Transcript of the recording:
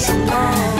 peace of.